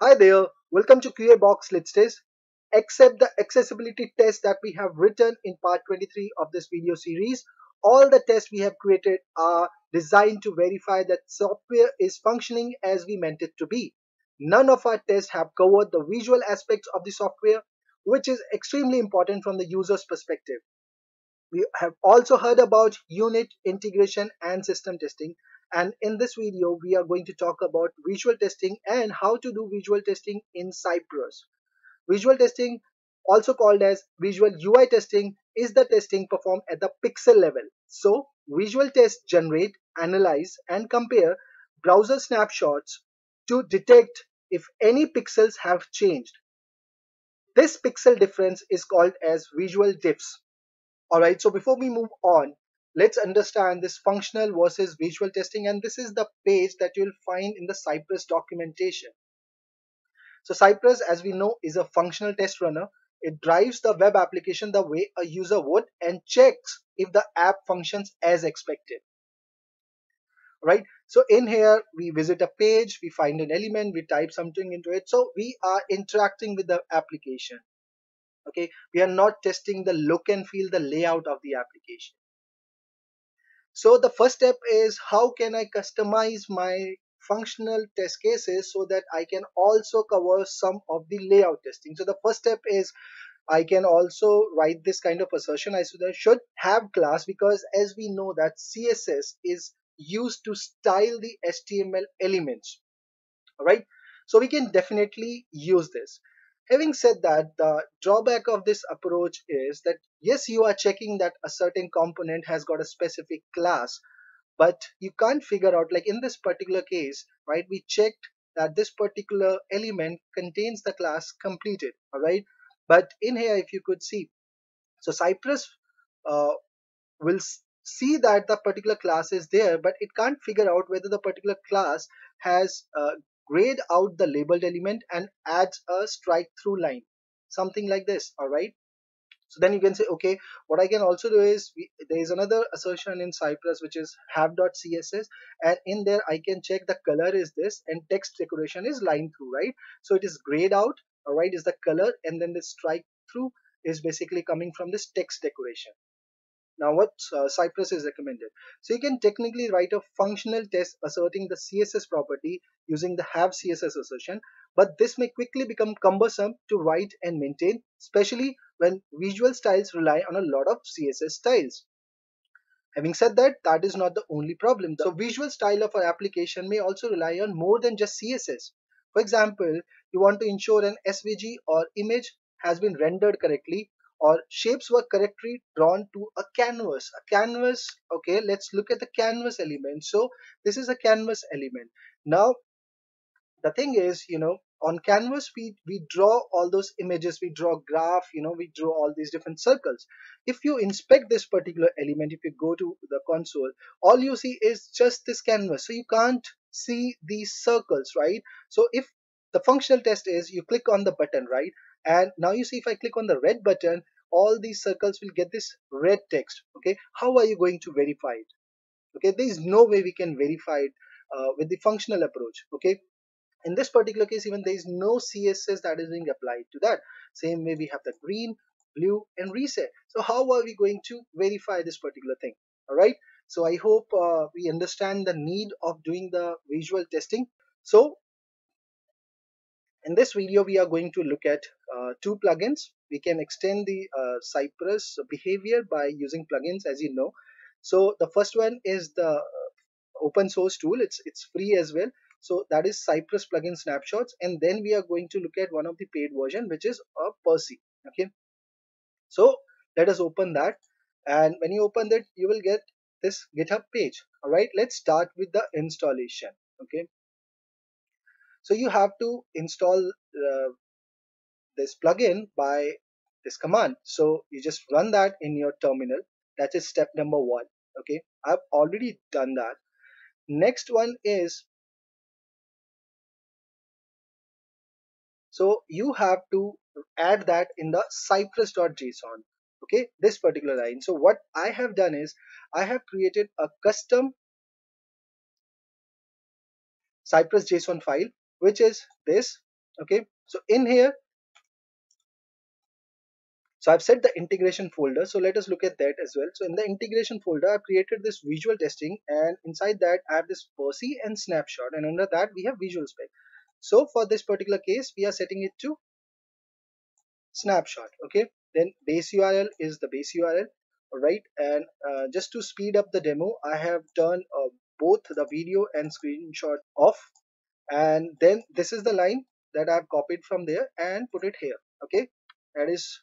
Hi there, welcome to QA Box Let's Test. Accept the accessibility test that we have written in part 23 of this video series. All the tests we have created are designed to verify that software is functioning as we meant it to be. None of our tests have covered the visual aspects of the software, which is extremely important from the user's perspective. We have also heard about unit integration and system testing and in this video we are going to talk about visual testing and how to do visual testing in Cypress. Visual testing also called as visual UI testing is the testing performed at the pixel level. So visual tests generate, analyze and compare browser snapshots to detect if any pixels have changed. This pixel difference is called as visual diffs. Alright, so before we move on, let's understand this functional versus visual testing and this is the page that you'll find in the Cypress documentation. So Cypress as we know is a functional test runner. It drives the web application the way a user would and checks if the app functions as expected. Right. So in here we visit a page, we find an element, we type something into it. So we are interacting with the application. Okay. We are not testing the look and feel, the layout of the application. So the first step is how can I customize my functional test cases so that I can also cover some of the layout testing. So the first step is I can also write this kind of assertion. I should have class because as we know that CSS is used to style the HTML elements. All right. So we can definitely use this. Having said that, the drawback of this approach is that yes, you are checking that a certain component has got a specific class, but you can't figure out, like in this particular case, right, we checked that this particular element contains the class completed, all right? But in here, if you could see, so Cypress uh, will see that the particular class is there, but it can't figure out whether the particular class has uh, grayed out the labeled element and adds a strike through line something like this all right? So then you can say okay what i can also do is we, there is another assertion in cypress which is have.css and in there i can check the color is this and text decoration is line through right? So it is grayed out all right is the color and then the strike through is basically coming from this text decoration now what uh, Cypress is recommended. So you can technically write a functional test asserting the CSS property using the have CSS assertion, but this may quickly become cumbersome to write and maintain, especially when visual styles rely on a lot of CSS styles. Having said that, that is not the only problem. So visual style of our application may also rely on more than just CSS. For example, you want to ensure an SVG or image has been rendered correctly or shapes were correctly drawn to a canvas. A canvas okay let's look at the canvas element. So this is a canvas element. Now the thing is you know on canvas we we draw all those images. We draw graph you know we draw all these different circles. If you inspect this particular element if you go to the console all you see is just this canvas. So you can't see these circles right? So if the functional test is you click on the button right? And now you see if I click on the red button all these circles will get this red text okay? How are you going to verify it? Okay there is no way we can verify it uh, with the functional approach okay? In this particular case even there is no css that is being applied to that. Same way we have the green blue and reset. So how are we going to verify this particular thing? All right? So i hope uh, we understand the need of doing the visual testing. So in this video, we are going to look at uh, two plugins. We can extend the uh, Cypress behavior by using plugins, as you know. So the first one is the open source tool. It's it's free as well. So that is Cypress plugin snapshots. And then we are going to look at one of the paid version, which is a Percy. Okay. So let us open that. And when you open that, you will get this GitHub page. All right. Let's start with the installation. Okay. So you have to install uh, this plugin by this command. So you just run that in your terminal. That is step number one. Okay, I've already done that. Next one is so you have to add that in the cypress.json okay this particular line so what i have done is i have created a custom cypress json file which is this okay so in here so I've set the integration folder. So let us look at that as well. So in the integration folder, I've created this visual testing and inside that I have this Percy and snapshot and under that we have visual spec. So for this particular case, we are setting it to snapshot. Okay. Then base URL is the base URL. Right. And uh, just to speed up the demo, I have turned uh, both the video and screenshot off. And then this is the line that I've copied from there and put it here. Okay. That is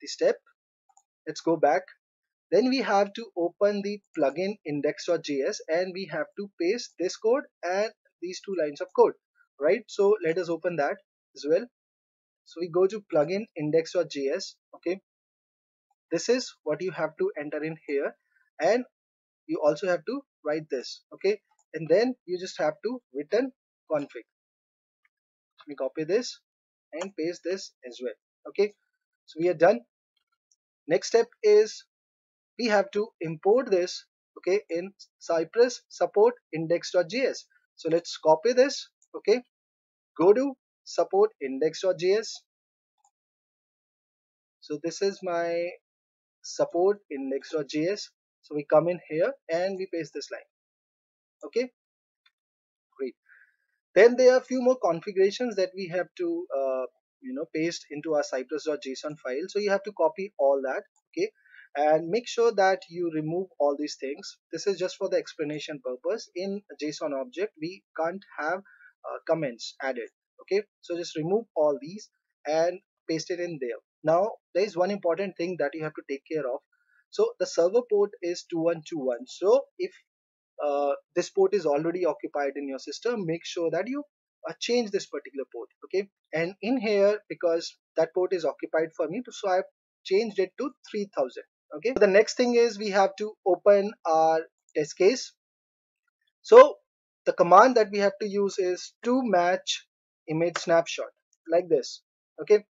the step. Let's go back. Then we have to open the plugin index.js and we have to paste this code and these two lines of code right? So let us open that as well. So we go to plugin index.js okay? This is what you have to enter in here and you also have to write this okay and then you just have to return config. We copy this and paste this as well. Okay so we are done. Next step is we have to import this okay in cypress support index.js so let's copy this okay go to support index.js so this is my support index.js so we come in here and we paste this line okay? Great. Then there are a few more configurations that we have to uh, you know paste into our cypress.json file. So you have to copy all that okay? And make sure that you remove all these things. This is just for the explanation purpose. In json object we can't have uh, comments added okay? So just remove all these and paste it in there. Now there is one important thing that you have to take care of. So the server port is 2121 so if uh, this port is already occupied in your system make sure that you uh, change this particular port okay? And in here because that port is occupied for me so I've changed it to 3000 okay? The next thing is we have to open our test case. So the command that we have to use is to match image snapshot like this okay?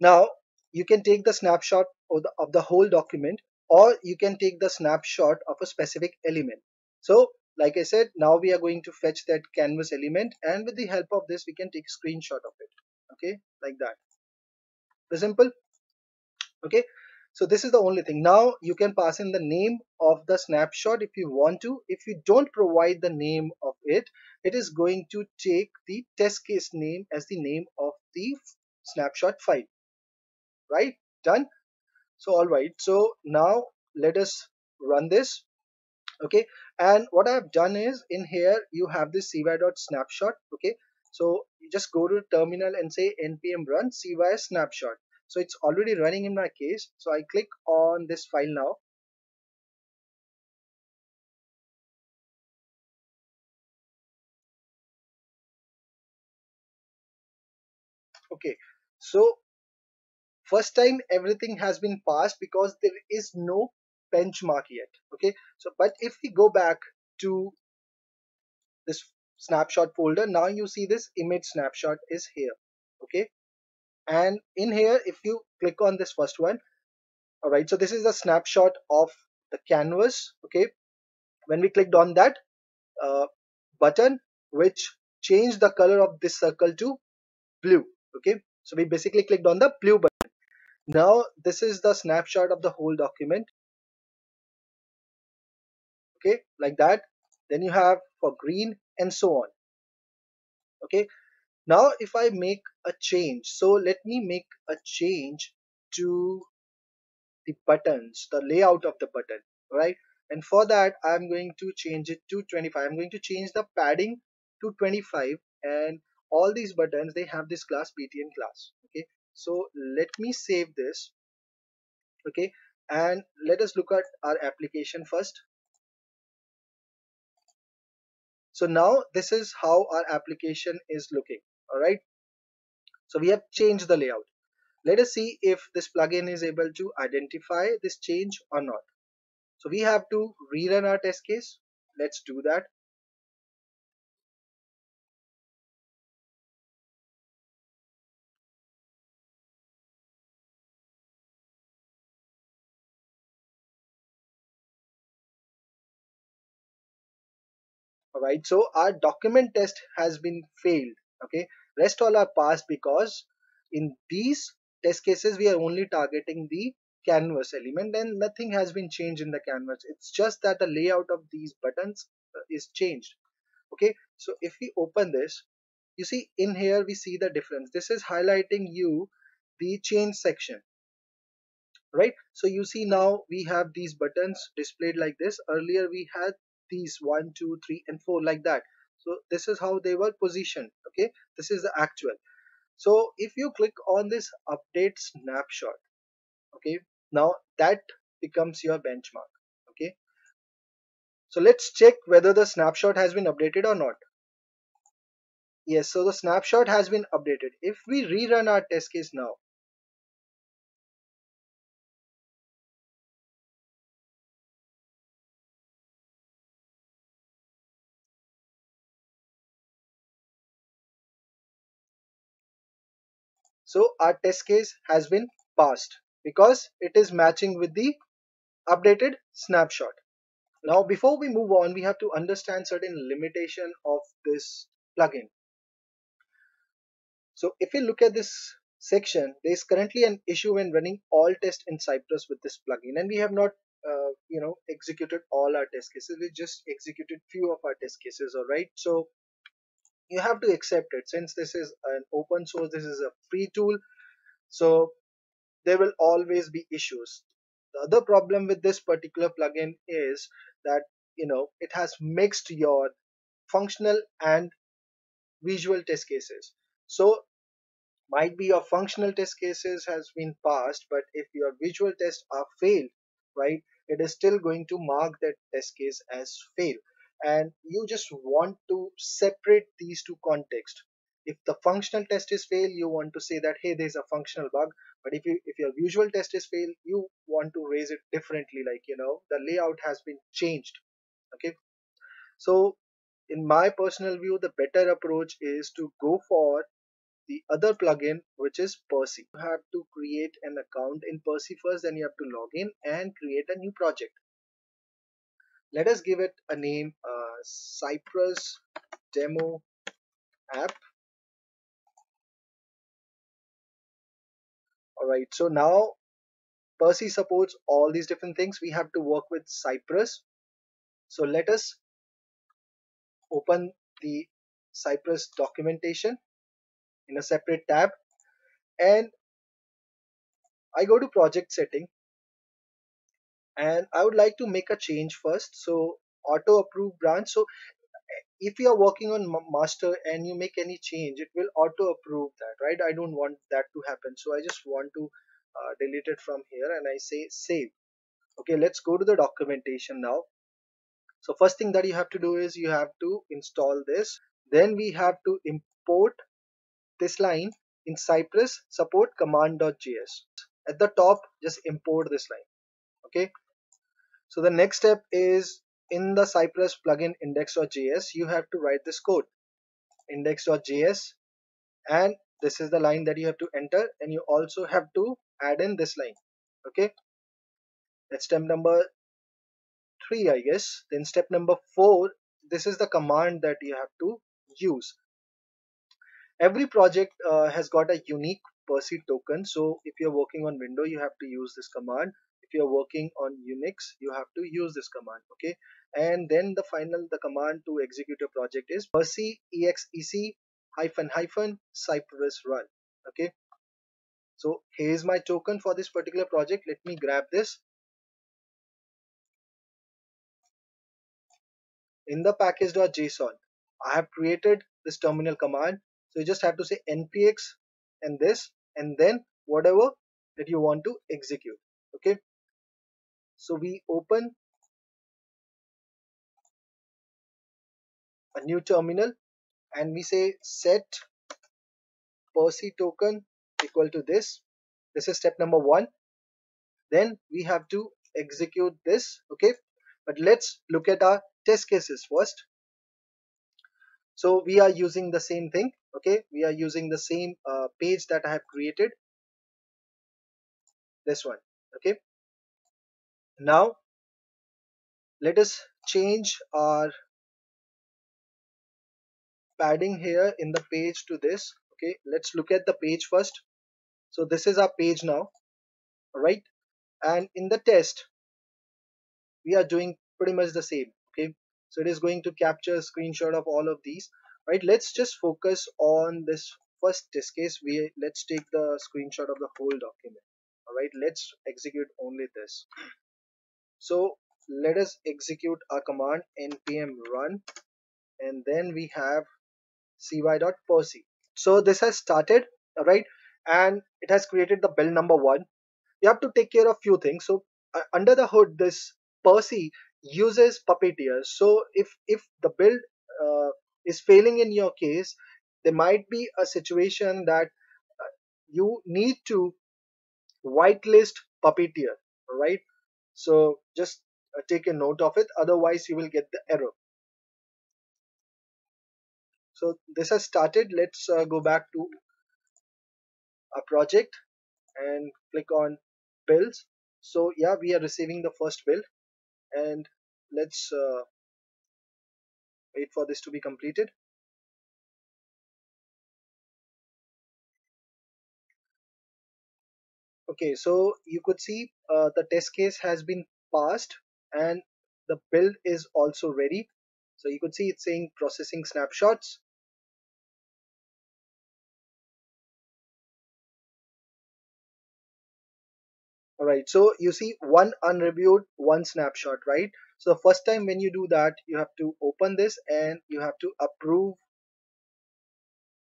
Now you can take the snapshot of the, of the whole document or you can take the snapshot of a specific element. So like I said now we are going to fetch that canvas element and with the help of this we can take a screenshot of it. Okay like that. The simple. Okay so this is the only thing. Now you can pass in the name of the snapshot if you want to. If you don't provide the name of it it is going to take the test case name as the name of the snapshot file. Right? Done so all right. So now let us run this. Okay. And what I've done is in here you have this cy.snapshot okay. So you just go to terminal and say npm run cy snapshot. So it's already running in my case. So I click on this file now. Okay. So first time everything has been passed because there is no benchmark yet okay? So but if we go back to this snapshot folder now you see this image snapshot is here okay? And in here if you click on this first one all right so this is the snapshot of the canvas okay? When we clicked on that uh, button which changed the color of this circle to blue okay? So we basically clicked on the blue button now this is the snapshot of the whole document. Okay like that. Then you have for green and so on. Okay now if I make a change so let me make a change to the buttons the layout of the button right? And for that I'm going to change it to 25 I'm going to change the padding to 25 and all these buttons they have this class btn class. Okay so let me save this okay? And let us look at our application first. So now this is how our application is looking all right? So we have changed the layout. Let us see if this plugin is able to identify this change or not. So we have to rerun our test case. Let's do that alright so our document test has been failed okay? Rest all are passed because in these test cases we are only targeting the canvas element and nothing has been changed in the canvas. It's just that the layout of these buttons uh, is changed okay? So if we open this you see in here we see the difference. This is highlighting you the change section right? So you see now we have these buttons displayed like this. Earlier we had these one two three and four like that. So this is how they were positioned okay? This is the actual. So if you click on this update snapshot okay now that becomes your benchmark okay? So let's check whether the snapshot has been updated or not. Yes so the snapshot has been updated. If we rerun our test case now So our test case has been passed because it is matching with the updated snapshot. Now before we move on, we have to understand certain limitation of this plugin. So if you look at this section, there is currently an issue when running all tests in Cypress with this plugin and we have not uh, you know executed all our test cases we just executed few of our test cases all right so you have to accept it. Since this is an open source this is a free tool so there will always be issues. The other problem with this particular plugin is that you know it has mixed your functional and visual test cases. So might be your functional test cases has been passed but if your visual tests are failed right it is still going to mark that test case as fail and you just want to separate these two contexts if the functional test is fail you want to say that hey there's a functional bug but if you if your visual test is fail you want to raise it differently like you know the layout has been changed okay so in my personal view the better approach is to go for the other plugin which is Percy. You have to create an account in Percy first then you have to log in and create a new project. Let us give it a name uh, Cypress demo app. Alright so now Percy supports all these different things. We have to work with Cypress. So let us open the Cypress documentation in a separate tab and I go to project setting and I would like to make a change first. So auto approve branch. So if you are working on master and you make any change it will auto approve that right? I don't want that to happen. So I just want to uh, delete it from here and I say save. Okay let's go to the documentation now. So first thing that you have to do is you have to install this. Then we have to import this line in Cypress support command.js. At the top, just import this line. Okay. So the next step is in the Cypress plugin index.js, you have to write this code index.js and this is the line that you have to enter and you also have to add in this line. Okay. That's step number three, I guess. Then step number four, this is the command that you have to use every project uh, has got a unique Percy token. So if you're working on Window, you have to use this command. If you're working on Unix, you have to use this command. Okay. And then the final, the command to execute a project is Percy exec hyphen hyphen cypress run. Okay. So here's my token for this particular project. Let me grab this. In the package.json, I have created this terminal command so you just have to say npx and this and then whatever that you want to execute okay so we open a new terminal and we say set percy token equal to this. This is step number one. Then we have to execute this okay? But let's look at our test cases first. So we are using the same thing okay? We are using the same uh, page that I have created. This one okay now let us change our padding here in the page to this okay? Let's look at the page first. So this is our page now right and in the test we are doing pretty much the same okay? So it is going to capture a screenshot of all of these right? Let's just focus on this first test case. We let's take the screenshot of the whole document all right let's execute only this so let us execute our command npm run and then we have cy.percy so this has started right and it has created the build number one. You have to take care of few things. So uh, under the hood this percy uses puppeteer so if if the build uh, is failing in your case there might be a situation that uh, you need to whitelist puppeteer right so just uh, take a note of it otherwise you will get the error. So this has started. Let's uh, go back to our project and click on builds. So yeah we are receiving the first build. And let's uh, wait for this to be completed okay so you could see uh, the test case has been passed and the build is also ready. So you could see it's saying processing snapshots. All right so you see one unreviewed one snapshot right? So the first time when you do that you have to open this and you have to approve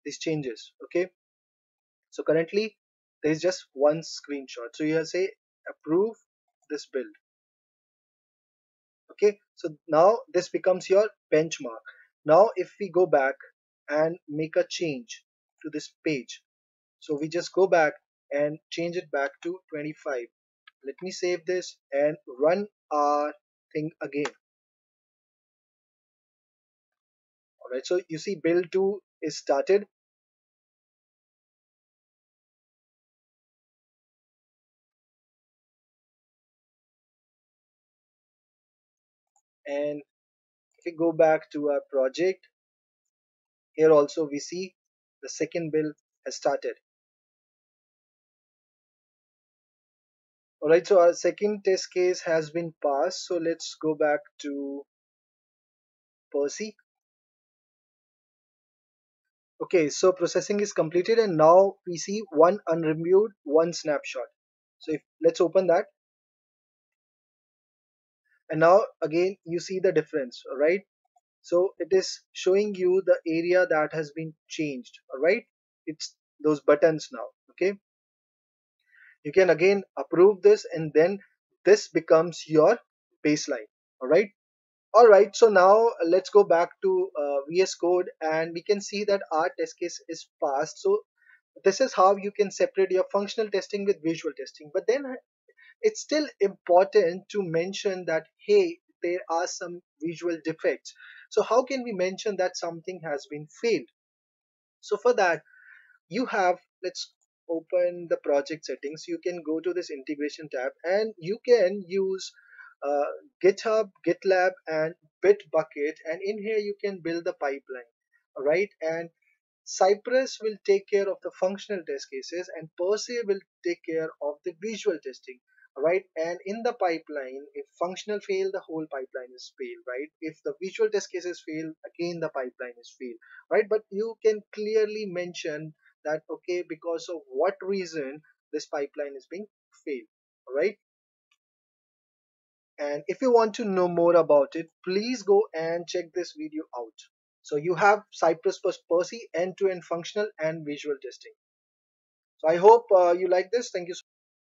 these changes okay? So currently there is just one screenshot. So you say approve this build. Okay so now this becomes your benchmark. Now if we go back and make a change to this page so we just go back and change it back to 25 let me save this and run our thing again. All right so you see build 2 is started and if we go back to our project here also we see the second bill has started. Alright so our second test case has been passed. So let's go back to Percy. Okay so processing is completed and now we see one unreviewed one snapshot. So if let's open that and now again you see the difference right so it is showing you the area that has been changed all right it's those buttons now okay? You can again approve this and then this becomes your baseline all right all right so now let's go back to uh, vs code and we can see that our test case is passed. So this is how you can separate your functional testing with visual testing. But then it's still important to mention that hey there are some visual defects. So how can we mention that something has been failed? So for that you have let's open the project settings. You can go to this integration tab and you can use uh, github gitlab and bitbucket. And in here you can build the pipeline right and cypress will take care of the functional test cases and percy will take care of the visual testing right? And in the pipeline if functional fail the whole pipeline is fail right? If the visual test cases fail again the pipeline is fail right? But you can clearly mention that okay because of what reason this pipeline is being failed right? And if you want to know more about it please go and check this video out. So you have cypress plus percy end-to-end functional and visual testing. So i hope uh, you like this. Thank you so